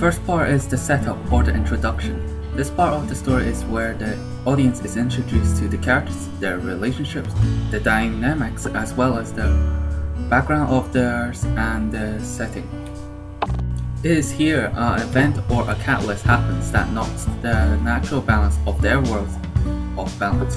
First part is the setup or the introduction. This part of the story is where the audience is introduced to the characters, their relationships, the dynamics, as well as the background of theirs and the setting. It is here an event or a catalyst happens that knocks the natural balance of their world off balance.